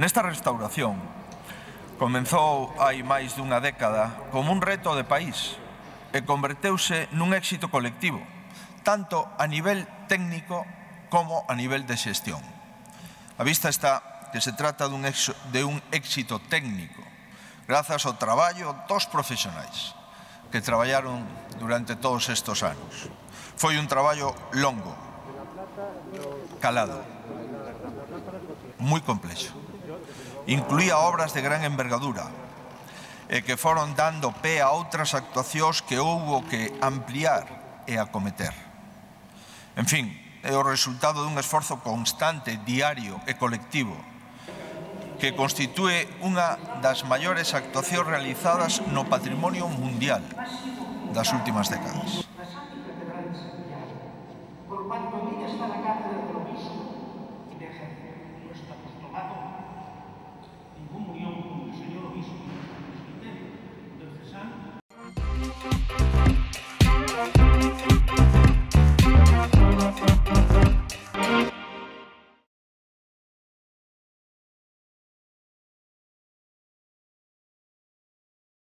Nesta restauración comenzou hai máis dunha década como un reto de país e converteuse nun éxito colectivo, tanto a nivel técnico como a nivel de xestión. A vista está que se trata dun, éxito, de un éxito técnico, grazas ao traballo dos profesionais que traballaron durante todos estes anos. Foi un traballo longo, calado, moi complexo incluía obras de gran envergadura e que foron dando pé a outras actuacións que houbo que ampliar e acometer. En fin, é o resultado dun esforzo constante, diario e colectivo que constitúe unha das maiores actuacións realizadas no patrimonio mundial das últimas décadas. Por cuanto